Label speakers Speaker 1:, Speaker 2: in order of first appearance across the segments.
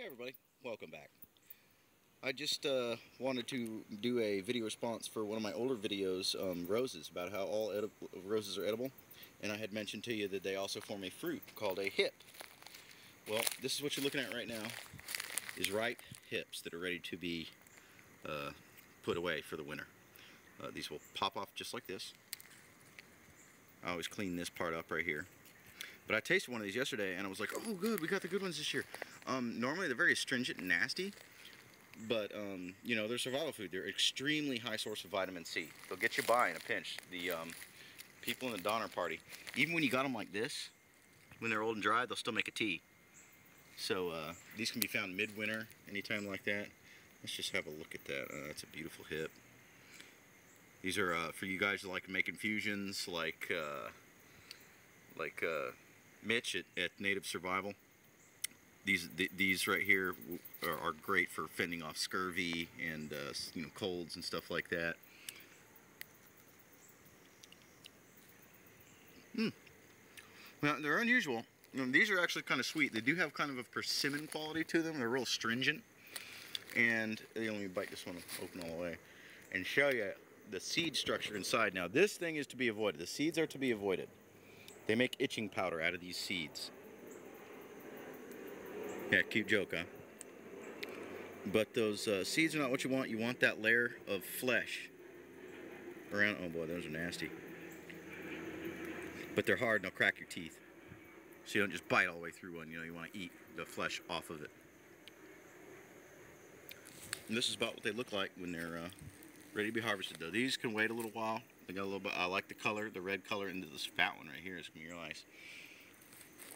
Speaker 1: Hey everybody, welcome back. I just uh, wanted to do a video response for one of my older videos, um, roses, about how all roses are edible. And I had mentioned to you that they also form a fruit called a hip. Well, this is what you're looking at right now, is ripe hips that are ready to be uh, put away for the winter. Uh, these will pop off just like this. I always clean this part up right here. But I tasted one of these yesterday and I was like, oh good, we got the good ones this year. Um, normally they're very astringent and nasty, but um, you know, they're survival food. They're extremely high source of vitamin C. They'll get you by in a pinch. The um, people in the Donner Party, even when you got them like this, when they're old and dry, they'll still make a tea. So uh, these can be found midwinter, anytime like that. Let's just have a look at that. Uh, that's a beautiful hip. These are uh, for you guys that like to make infusions, like uh, like uh, Mitch at, at Native Survival. These th these right here are, are, great for fending off scurvy and uh, you know colds and stuff like that. Hmm. Well, they're unusual. You know, these are actually kind of sweet. They do have kind of a persimmon quality to them. They're real stringent. And let me bite this one open all the way and show you the seed structure inside. Now, this thing is to be avoided. The seeds are to be avoided. They make itching powder out of these seeds. Yeah, cute joke, huh? But those uh, seeds are not what you want. You want that layer of flesh around. Oh boy, those are nasty. But they're hard and they'll crack your teeth. So you don't just bite all the way through one. You know, you want to eat the flesh off of it. And this is about what they look like when they're uh, ready to be harvested. Though these can wait a little while. Got a little bit. I like the color, the red color into this fat one right here. Be real nice.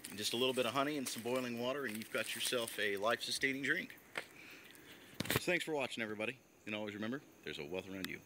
Speaker 1: And just a little bit of honey and some boiling water, and you've got yourself a life-sustaining drink. So thanks for watching, everybody. And always remember, there's a wealth around you.